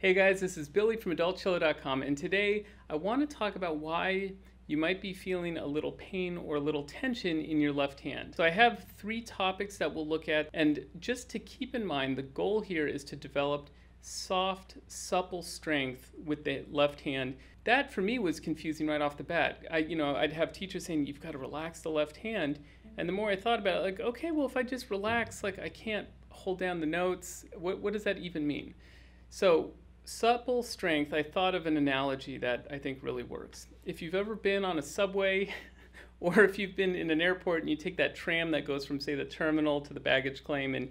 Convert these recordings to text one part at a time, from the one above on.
Hey guys, this is Billy from AdultCello.com, and today I want to talk about why you might be feeling a little pain or a little tension in your left hand. So I have three topics that we'll look at, and just to keep in mind, the goal here is to develop soft, supple strength with the left hand. That for me was confusing right off the bat. I, you know, I'd have teachers saying you've got to relax the left hand, and the more I thought about it, like, okay, well if I just relax, like I can't hold down the notes. What what does that even mean? So supple strength, I thought of an analogy that I think really works. If you've ever been on a subway, or if you've been in an airport and you take that tram that goes from say the terminal to the baggage claim and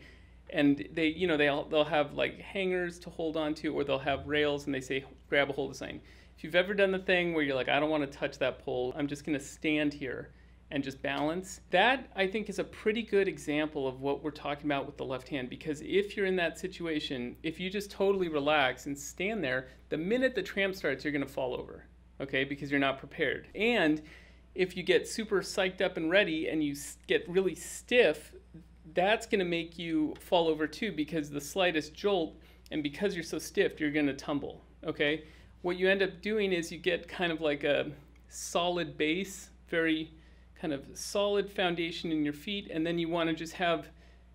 and they you know they'll they'll have like hangers to hold on to or they'll have rails and they say grab a hold of something. If you've ever done the thing where you're like I don't want to touch that pole, I'm just going to stand here and just balance. That I think is a pretty good example of what we're talking about with the left hand because if you're in that situation, if you just totally relax and stand there, the minute the tram starts, you're going to fall over, okay, because you're not prepared. And if you get super psyched up and ready and you get really stiff, that's going to make you fall over too because the slightest jolt and because you're so stiff, you're going to tumble, okay? What you end up doing is you get kind of like a solid base, very kind of solid foundation in your feet, and then you want to just have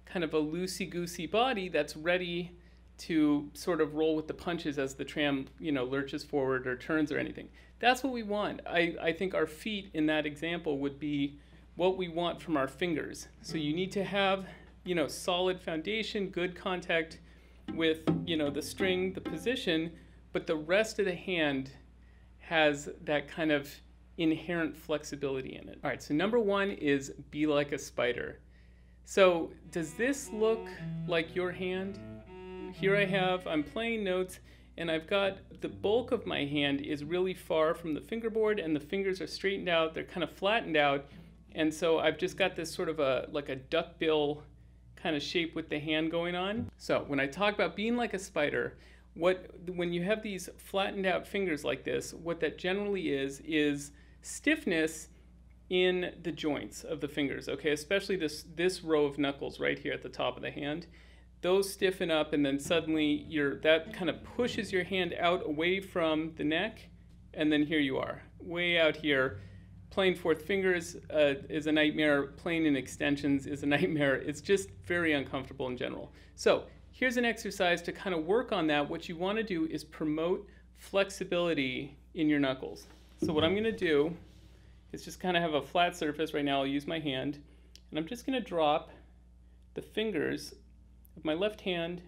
kind of a loosey-goosey body that's ready to sort of roll with the punches as the tram, you know, lurches forward or turns or anything. That's what we want. I, I think our feet in that example would be what we want from our fingers. So you need to have, you know, solid foundation, good contact with, you know, the string, the position, but the rest of the hand has that kind of inherent flexibility in it. All right, so number one is be like a spider. So does this look like your hand? Here I have, I'm playing notes and I've got the bulk of my hand is really far from the fingerboard and the fingers are straightened out, they're kind of flattened out. And so I've just got this sort of a, like a duckbill kind of shape with the hand going on. So when I talk about being like a spider, what when you have these flattened out fingers like this, what that generally is, is stiffness in the joints of the fingers, okay, especially this, this row of knuckles right here at the top of the hand. Those stiffen up and then suddenly you that kind of pushes your hand out away from the neck and then here you are, way out here. Playing fourth fingers uh, is a nightmare, playing in extensions is a nightmare. It's just very uncomfortable in general. So here's an exercise to kind of work on that. What you want to do is promote flexibility in your knuckles. So what I'm going to do is just kind of have a flat surface. Right now I'll use my hand. And I'm just going to drop the fingers of my left hand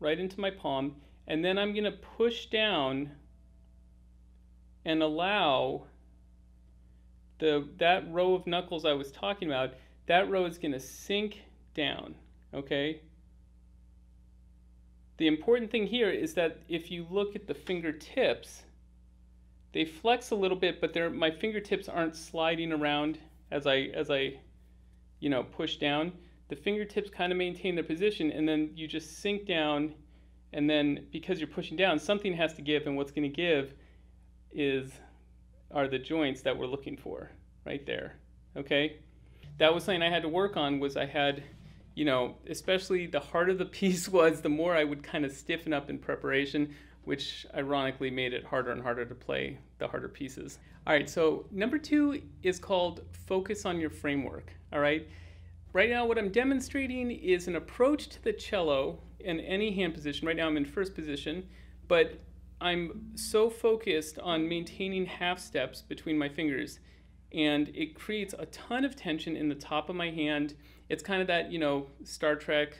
right into my palm. And then I'm going to push down and allow the that row of knuckles I was talking about, that row is going to sink down, okay? The important thing here is that if you look at the fingertips, they flex a little bit, but they're, my fingertips aren't sliding around as I, as I, you know, push down. The fingertips kind of maintain their position, and then you just sink down, and then because you're pushing down, something has to give, and what's going to give is are the joints that we're looking for right there. Okay, that was something I had to work on. Was I had, you know, especially the harder the piece was, the more I would kind of stiffen up in preparation which ironically made it harder and harder to play the harder pieces. All right, so number two is called focus on your framework. All right, right now what I'm demonstrating is an approach to the cello in any hand position. Right now I'm in first position, but I'm so focused on maintaining half steps between my fingers and it creates a ton of tension in the top of my hand. It's kind of that, you know, Star Trek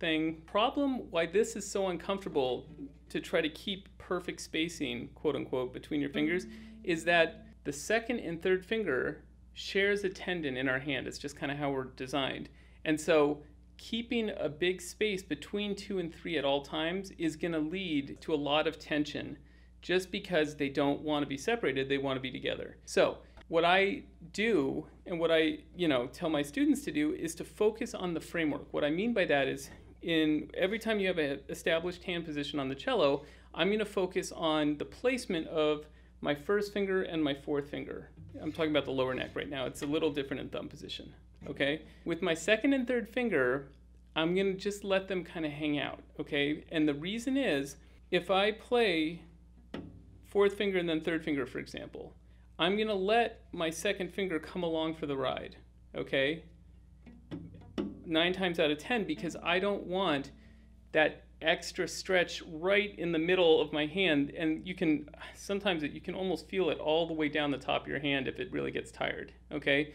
thing. Problem why this is so uncomfortable to try to keep perfect spacing, quote unquote, between your fingers mm-hmm. is that the second and third finger shares a tendon in our hand. It's just kind of how we're designed. And so keeping a big space between two and three at all times is going to lead to a lot of tension just because they don't want to be separated, they want to be together. So what I do and what I, you know, tell my students to do is to focus on the framework. What I mean by that is in every time you have an established hand position on the cello, I'm going to focus on the placement of my first finger and my fourth finger. I'm talking about the lower neck right now. It's a little different in thumb position. Okay? With my second and third finger, I'm going to just let them kind of hang out. Okay? And the reason is if I play fourth finger and then third finger, for example, I'm going to let my second finger come along for the ride, okay? Nine times out of 10 because I don't want that extra stretch right in the middle of my hand. And you can sometimes it, you can almost feel it all the way down the top of your hand if it really gets tired okay?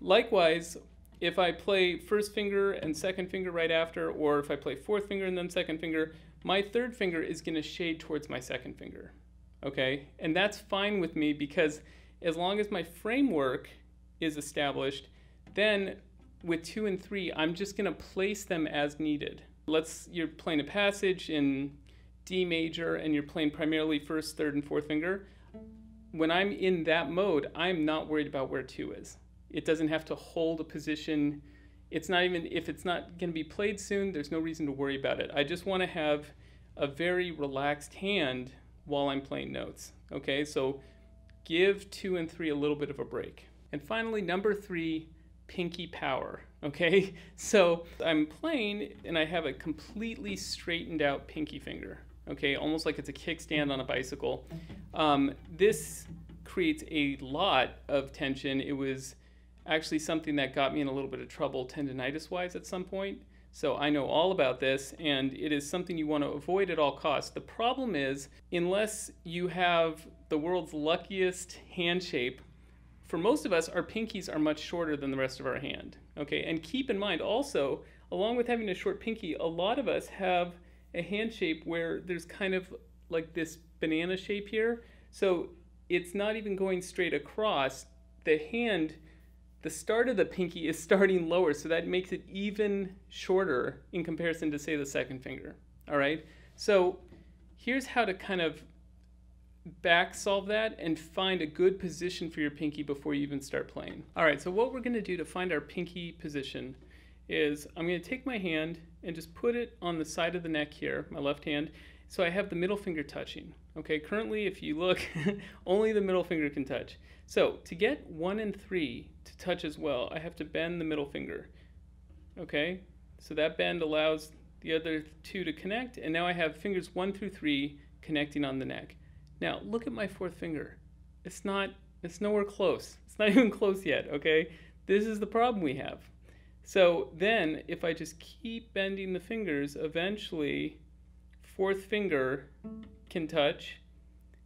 Likewise if I play first finger and second finger right after or if I play fourth finger and then second finger my third finger is going to shade towards my second finger okay? And that's fine with me because as long as my framework is established then with two and three I'm just going to place them as needed let's you're playing a passage in D major and you're playing primarily first, third, and fourth finger. When I'm in that mode, I'm not worried about where two is. It doesn't have to hold a position. It's not even if it's not going to be played soon. There's no reason to worry about it. I just want to have a very relaxed hand while I'm playing notes. Okay, so give two and three a little bit of a break. And finally, number three, pinky power. Okay, so I'm playing and I have a completely straightened out pinky finger. Okay, almost like it's a kickstand on a bicycle. Um, this creates a lot of tension. It was actually something that got me in a little bit of trouble tendonitis wise at some point. So I know all about this, and it is something you want to avoid at all costs. The problem is, unless you have the world's luckiest hand shape, for most of us, our pinkies are much shorter than the rest of our hand. Okay, and keep in mind also, along with having a short pinky, a lot of us have a hand shape where there's kind of like this banana shape here. So it's not even going straight across. The hand, the start of the pinky is starting lower, so that makes it even shorter in comparison to, say, the second finger. All right, so here's how to kind of back solve that and find a good position for your pinky before you even start playing. All right, so what we're gonna do to find our pinky position is I'm gonna take my hand and just put it on the side of the neck here, my left hand, so I have the middle finger touching. Okay, currently if you look, only the middle finger can touch. So to get one and three to touch as well, I have to bend the middle finger. Okay, so that bend allows the other two to connect, and now I have fingers one through three connecting on the neck. Now, look at my fourth finger. It's not, it's nowhere close. It's not even close yet, okay? This is the problem we have. So then, if I just keep bending the fingers, eventually, fourth finger can touch.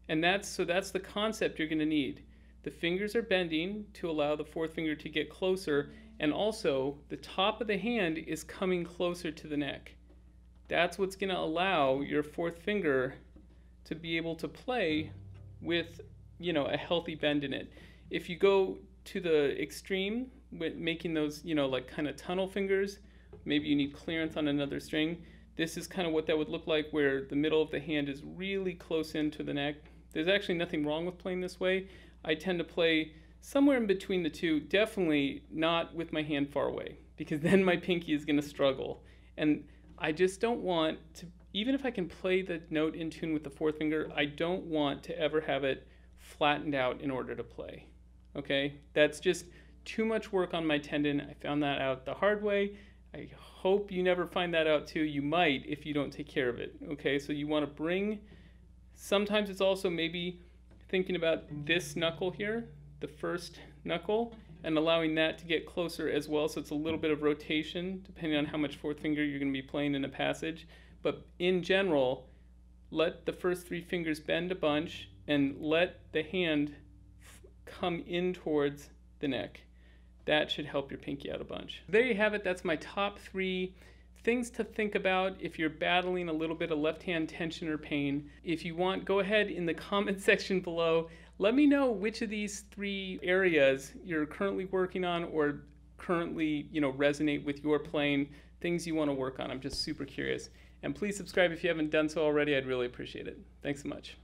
And that's, so that's the concept you're gonna need. The fingers are bending to allow the fourth finger to get closer, and also the top of the hand is coming closer to the neck. That's what's gonna allow your fourth finger to be able to play with you know a healthy bend in it. If you go to the extreme with making those you know like kind of tunnel fingers, maybe you need clearance on another string. This is kind of what that would look like where the middle of the hand is really close into the neck. There's actually nothing wrong with playing this way. I tend to play somewhere in between the two, definitely not with my hand far away because then my pinky is going to struggle. And I just don't want to even if I can play the note in tune with the fourth finger, I don't want to ever have it flattened out in order to play. Okay, that's just too much work on my tendon. I found that out the hard way. I hope you never find that out too. You might if you don't take care of it. Okay, so you want to bring, sometimes it's also maybe thinking about this knuckle here, the first knuckle, and allowing that to get closer as well. So it's a little bit of rotation depending on how much fourth finger you're going to be playing in a passage. But in general, let the first three fingers bend a bunch and let the hand come in towards the neck. That should help your pinky out a bunch. There you have it. That's my top three things to think about if you're battling a little bit of left hand tension or pain. If you want, go ahead in the comment section below. Let me know which of these three areas you're currently working on or currently, you know, resonate with your playing, things you want to work on. I'm just super curious. And please subscribe if you haven't done so already. I'd really appreciate it. Thanks so much.